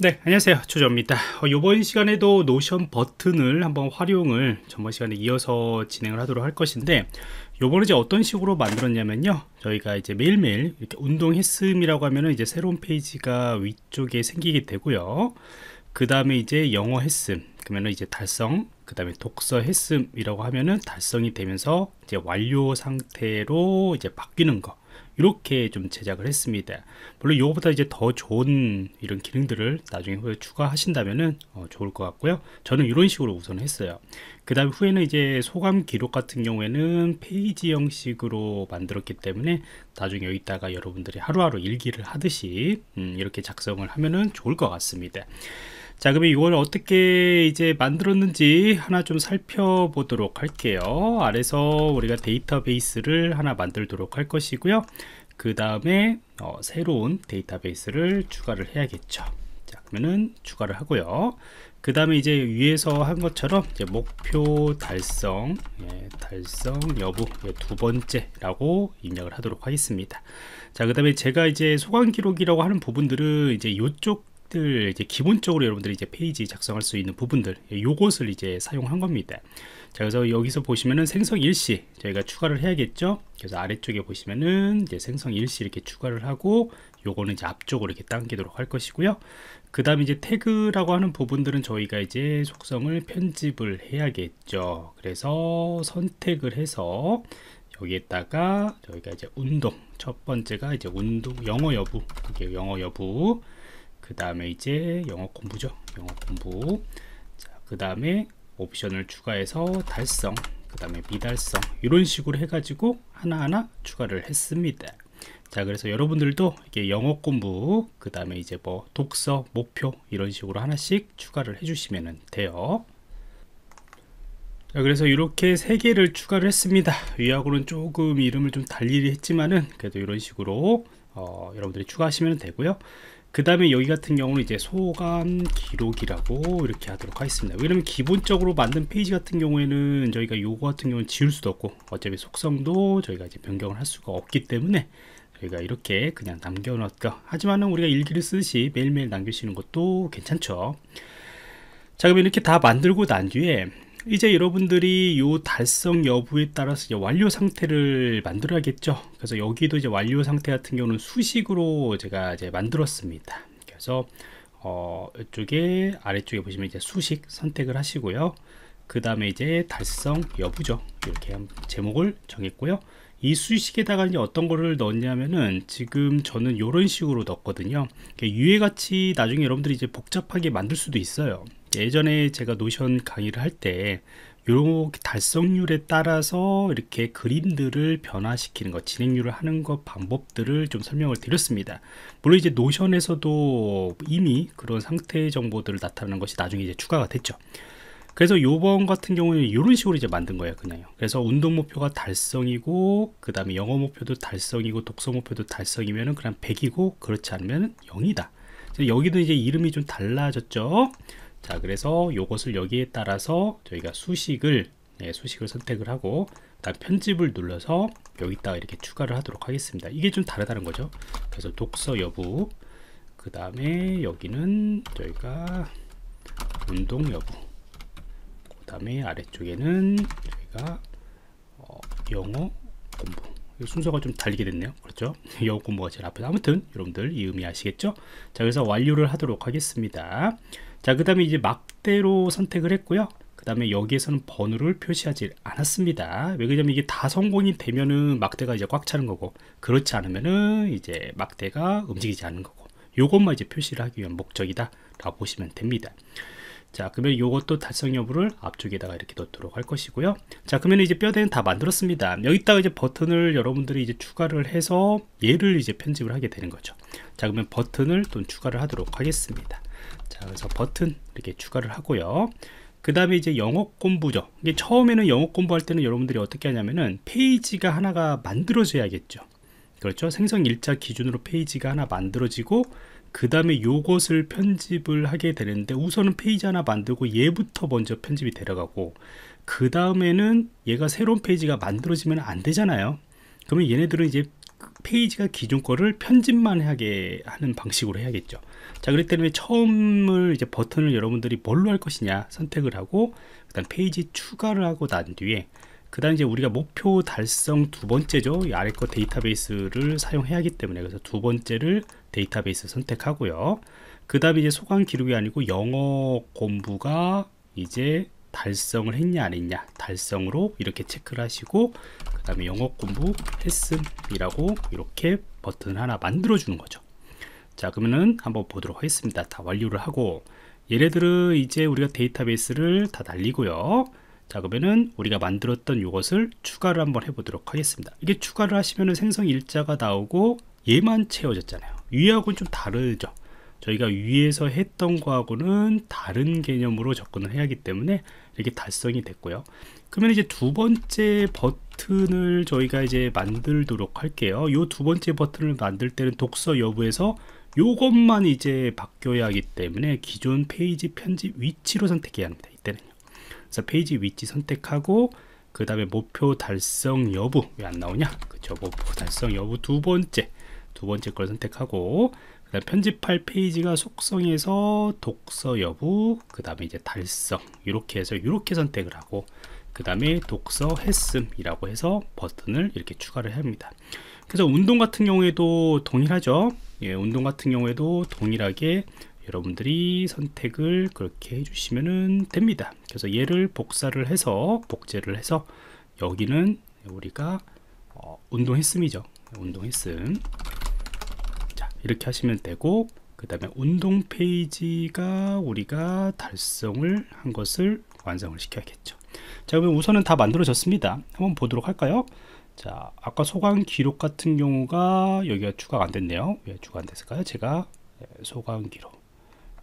네 안녕하세요. 조조입니다. 어, 이번 시간에도 노션 버튼을 한번 활용을 전번 시간에 이어서 진행을 하도록 할 것인데 요번에 이제 어떤 식으로 만들었냐면요. 저희가 이제 매일매일 이렇게 운동 했음이라고 하면은 이제 새로운 페이지가 위쪽에 생기게 되고요. 그 다음에 이제 영어 했음 그러면은 이제 달성 그 다음에 독서 했음이라고 하면은 달성이 되면서 이제 완료 상태로 이제 바뀌는 거 이렇게 좀 제작을 했습니다. 물론 이거보다 이제 더 좋은 이런 기능들을 나중에 후에 추가하신다면은 어, 좋을 것 같고요. 저는 이런 식으로 우선 했어요. 그 다음 후에는 이제 소감 기록 같은 경우에는 페이지 형식으로 만들었기 때문에 나중에 여기다가 여러분들이 하루하루 일기를 하듯이 음, 이렇게 작성을 하면은 좋을 것 같습니다. 자 그러면 이걸 어떻게 이제 만들었는지 하나 좀 살펴보도록 할게요. 아래서 우리가 데이터베이스를 하나 만들도록 할 것이고요 그 다음에 어, 새로운 데이터베이스를 추가를 해야겠죠. 자 그러면은 추가를 하고요. 그 다음에 이제 위에서 한 것처럼 이제 목표 달성 예, 달성 여부 예, 두 번째라고 입력을 하도록 하겠습니다. 자 그 다음에 제가 이제 소관 기록이라고 하는 부분들은 이제 이쪽 들 이제 기본적으로 여러분들이 이제 페이지 작성할 수 있는 부분들 요것을 이제 사용한 겁니다. 자 그래서 여기서 보시면은 생성 일시 저희가 추가를 해야겠죠? 그래서 아래쪽에 보시면은 이제 생성 일시 이렇게 추가를 하고 요거는 이제 앞쪽으로 이렇게 당기도록 할 것이고요. 그 다음에 이제 태그라고 하는 부분들은 저희가 이제 속성을 편집을 해야겠죠. 그래서 선택을 해서 여기에다가 저희가 이제 운동 첫 번째가 이제 운동 영어 여부 영어 여부 그 다음에 이제 영어 공부죠. 영어 공부. 그 다음에 옵션을 추가해서 달성 그 다음에 미달성 이런 식으로 해가지고 하나하나 추가를 했습니다. 자 그래서 여러분들도 이게 영어 공부 그 다음에 이제 뭐 독서 목표 이런 식으로 하나씩 추가를 해주시면 돼요. 자 그래서 이렇게 세 개를 추가를 했습니다. 위하고는 조금 이름을 좀 달리 했지만은 그래도 이런 식으로 어, 여러분들이 추가하시면 되고요 그 다음에 여기 같은 경우는 이제 소감 기록이라고 이렇게 하도록 하겠습니다. 왜냐면 기본적으로 만든 페이지 같은 경우에는 저희가 요거 같은 경우는 지울 수도 없고 어차피 속성도 저희가 이제 변경을 할 수가 없기 때문에 저희가 이렇게 그냥 남겨놓을까 하지만은 우리가 일기를 쓰듯이 매일매일 남기시는 것도 괜찮죠. 자 그럼 이렇게 다 만들고 난 뒤에 이제 여러분들이 요 달성 여부에 따라서 완료 상태를 만들어야겠죠. 그래서 여기도 이제 완료 상태 같은 경우는 수식으로 제가 이제 만들었습니다. 그래서 어 이쪽에 아래쪽에 보시면 이제 수식 선택을 하시고요. 그 다음에 이제 달성 여부죠. 이렇게 제목을 정했고요. 이 수식에다가 이제 어떤 거를 넣냐면은 지금 저는 이런 식으로 넣었거든요. 유해같이 나중에 여러분들이 이제 복잡하게 만들 수도 있어요 예전에 제가 노션 강의를 할때 이렇게 달성률에 따라서 이렇게 그림들을 변화시키는 것 진행률을 하는 것 방법들을 좀 설명을 드렸습니다. 물론 이제 노션에서도 이미 그런 상태 정보들을 나타내는 것이 나중에 이제 추가가 됐죠. 그래서 요번 같은 경우는 이런 식으로 이제 만든 거예요 그냥요 그래서 운동 목표가 달성이고 그 다음에 영어 목표도 달성이고 독서 목표도 달성이면은 그냥 100이고 그렇지 않으면 0이다. 여기도 이제 이름이 좀 달라졌죠 자 그래서 요것을 여기에 따라서 저희가 수식을 네, 수식을 선택을 하고 다음 편집을 눌러서 여기다가 이렇게 추가를 하도록 하겠습니다. 이게 좀 다르다는 거죠. 그래서 독서 여부 그 다음에 여기는 저희가 운동 여부 그 다음에 아래쪽에는 저희가 어, 영어 공부. 순서가 좀 달리게 됐네요. 그렇죠? 영어 공부가 제일 앞에 아무튼 여러분들 이 의미 아시겠죠? 자 그래서 완료를 하도록 하겠습니다 자, 그 다음에 이제 막대로 선택을 했고요. 그 다음에 여기에서는 번호를 표시하지 않았습니다. 왜 그러냐면 이게 다 성공이 되면은 막대가 이제 꽉 차는 거고, 그렇지 않으면은 이제 막대가 움직이지 않는 거고, 요것만 이제 표시를 하기 위한 목적이다. 라고 보시면 됩니다. 자 그러면 이것도 달성 여부를 앞쪽에다가 이렇게 넣도록 할 것이고요 자 그러면 이제 뼈대는 다 만들었습니다 여기다가 이제 버튼을 여러분들이 이제 추가를 해서 얘를 이제 편집을 하게 되는 거죠 자 그러면 버튼을 또 추가를 하도록 하겠습니다 자 그래서 버튼 이렇게 추가를 하고요. 그 다음에 이제 영어 공부죠. 이게 처음에는 영어 공부할 때는 여러분들이 어떻게 하냐면은 페이지가 하나가 만들어져야겠죠. 그렇죠? 생성 일자 기준으로 페이지가 하나 만들어지고 그 다음에 요것을 편집을 하게 되는데 우선은 페이지 하나 만들고 얘부터 먼저 편집이 되어가고 그 다음에는 얘가 새로운 페이지가 만들어지면 안 되잖아요. 그러면 얘네들은 이제 페이지가 기존 거를 편집만 하게 하는 방식으로 해야겠죠. 자, 그렇기 때문에 처음을 이제 버튼을 여러분들이 뭘로 할 것이냐 선택을 하고 그다음 페이지 추가를 하고 난 뒤에 그 다음 이제 우리가 목표 달성 두 번째죠. 이 아래 거 데이터베이스를 사용해야 하기 때문에 그래서 두 번째를 데이터베이스 선택하고요. 그 다음에 이제 수강 기록이 아니고 영어 공부가 이제 달성을 했냐 안 했냐. 달성으로 이렇게 체크를 하시고 그 다음에 영어 공부 했음이라고 이렇게 버튼 하나 만들어 주는 거죠. 자 그러면은 한번 보도록 하겠습니다. 다 완료를 하고. 얘네들은 이제 우리가 데이터베이스를 다 날리고요. 자 그러면은 우리가 만들었던 이것을 추가를 한번 해보도록 하겠습니다. 이게 추가를 하시면은 생성 일자가 나오고 얘만 채워졌잖아요. 위하고는 좀 다르죠 저희가 위에서 했던 거하고는 다른 개념으로 접근을 해야 하기 때문에 이렇게 달성이 됐고요. 그러면 이제 두 번째 버튼을 저희가 이제 만들도록 할게요. 이두 번째 버튼을 만들 때는 독서 여부에서 요것만 이제 바뀌어야 하기 때문에 기존 페이지 편집 위치로 선택해야 합니다 이때는요. 그래서 페이지 위치 선택하고 그 다음에 목표 달성 여부 왜 안 나오냐? 그쵸 목표 달성 여부 두 번째 두 번째 걸 선택하고 편집할 페이지가 속성에서 독서 여부 그 다음에 이제 달성 이렇게 해서 이렇게 선택을 하고 그 다음에 독서 했음이라고 해서 버튼을 이렇게 추가를 합니다. 그래서 운동 같은 경우에도 동일하죠? 예, 운동 같은 경우에도 동일하게 여러분들이 선택을 그렇게 해주시면 됩니다. 그래서 얘를 복사를 해서 복제를 해서 여기는 우리가 어, 운동 했음이죠. 운동 했음 이렇게 하시면 되고 그 다음에 운동 페이지가 우리가 달성을 한 것을 완성을 시켜야겠죠. 자 그러면 우선은 다 만들어졌습니다. 한번 보도록 할까요? 자 아까 소강 기록 같은 경우가 여기가 추가가 안 됐네요. 왜 추가 안 됐을까요? 제가 예, 소강 기록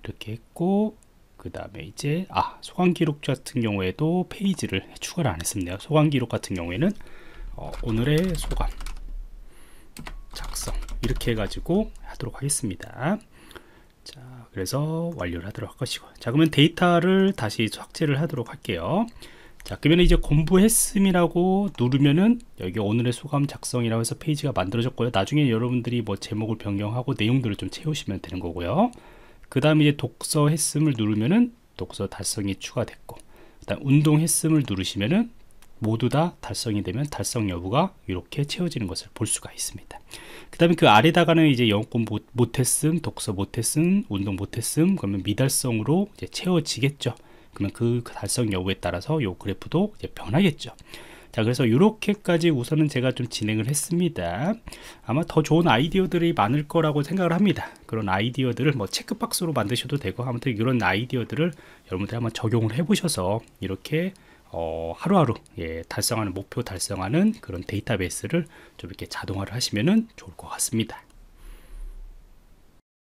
이렇게 했고 그 다음에 이제 아 소강 기록 같은 경우에도 페이지를 추가를 안 했습니다. 소강 기록 같은 경우에는 어, 오늘의 소감 작성 이렇게 해가지고 하도록 하겠습니다. 자 그래서 완료를 하도록 할 것이고. 자 그러면 데이터를 다시 삭제를 하도록 할게요. 자 그러면 이제 공부했음이라고 누르면은 여기 오늘의 소감 작성이라고 해서 페이지가 만들어졌고요. 나중에 여러분들이 뭐 제목을 변경하고 내용들을 좀 채우시면 되는 거고요. 그 다음에 이제 독서했음을 누르면은 독서 달성이 추가됐고 일단 운동했음을 누르시면은 모두 다 달성이 되면 달성 여부가 이렇게 채워지는 것을 볼 수가 있습니다. 그 다음에 그 아래다가는 이제 영권 못했음, 독서 못했음, 운동 못했음, 그러면 미달성으로 이제 채워지겠죠. 그러면 그 달성 여부에 따라서 요 그래프도 이제 변하겠죠. 자, 그래서 이렇게까지 우선은 제가 좀 진행을 했습니다. 아마 더 좋은 아이디어들이 많을 거라고 생각을 합니다. 그런 아이디어들을 뭐 체크박스로 만드셔도 되고, 아무튼 이런 아이디어들을 여러분들이 한번 적용을 해 보셔서 이렇게 어, 하루하루 예, 달성하는 목표 달성하는 그런 데이터베이스를 좀 이렇게 자동화를 하시면 좋을 것 같습니다.